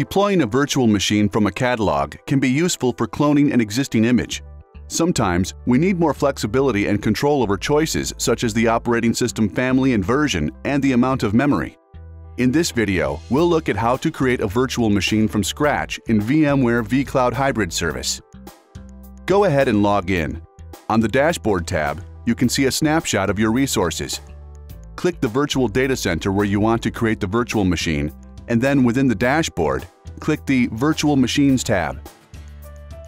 Deploying a virtual machine from a catalog can be useful for cloning an existing image. Sometimes, we need more flexibility and control over choices such as the operating system family and version and the amount of memory. In this video, we'll look at how to create a virtual machine from scratch in VMware vCloud Hybrid Service. Go ahead and log in. On the Dashboard tab, you can see a snapshot of your resources. Click the Virtual Data Center where you want to create the virtual machine and then within the dashboard, click the Virtual Machines tab.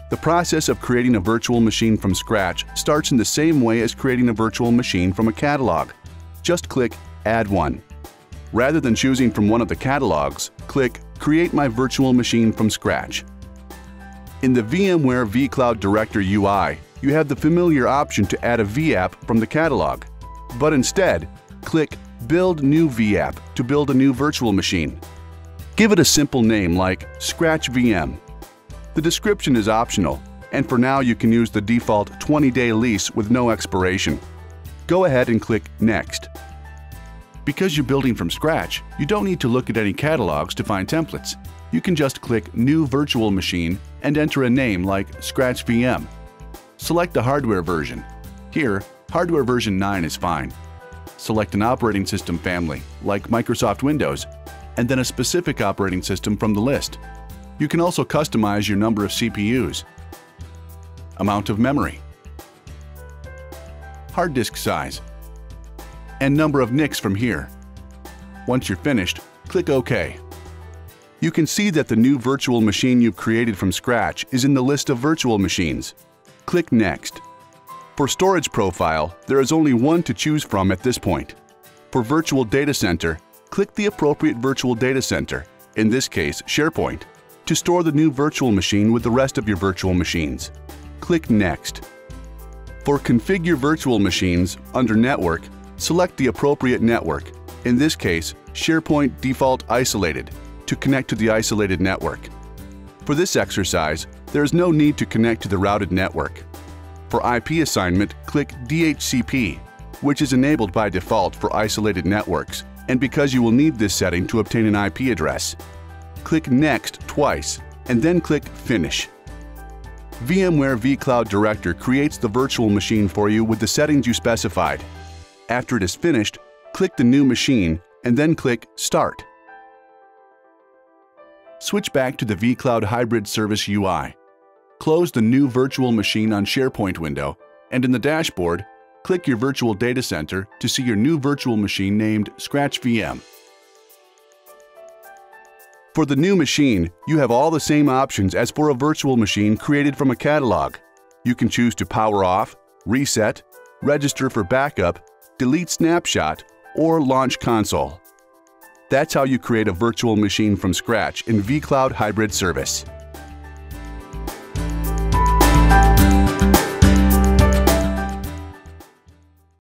The process of creating a virtual machine from scratch starts in the same way as creating a virtual machine from a catalog. Just click Add One. Rather than choosing from one of the catalogs, click Create my virtual machine from scratch. In the VMware vCloud Director UI, you have the familiar option to add a vApp from the catalog. But instead, click Build New vApp to build a new virtual machine. Give it a simple name like Scratch VM. The description is optional, and for now you can use the default 20-day lease with no expiration. Go ahead and click Next. Because you're building from scratch, you don't need to look at any catalogs to find templates. You can just click New Virtual Machine and enter a name like Scratch VM. Select the hardware version. Here, hardware version 9 is fine. Select an operating system family, like Microsoft Windows, and then a specific operating system from the list. You can also customize your number of CPUs, amount of memory, hard disk size, and number of NICs from here. Once you're finished, click OK. You can see that the new virtual machine you've created from scratch is in the list of virtual machines. Click Next. For storage profile, there is only one to choose from at this point. For Virtual Data Center, click the appropriate virtual data center, in this case SharePoint, to store the new virtual machine with the rest of your virtual machines. Click Next. For Configure Virtual Machines, under Network, select the appropriate network, in this case SharePoint Default Isolated, to connect to the isolated network. For this exercise, there is no need to connect to the routed network. For IP assignment, click DHCP, which is enabled by default for isolated networks and because you will need this setting to obtain an IP address. Click Next twice, and then click Finish. VMware vCloud Director creates the virtual machine for you with the settings you specified. After it is finished, click the new machine and then click Start. Switch back to the vCloud Hybrid Service UI. Close the new virtual machine on SharePoint window, and in the dashboard, click your virtual data center to see your new virtual machine named Scratch VM. For the new machine, you have all the same options as for a virtual machine created from a catalog. You can choose to power off, reset, register for backup, delete snapshot, or launch console. That's how you create a virtual machine from scratch in vCloud Hybrid Service.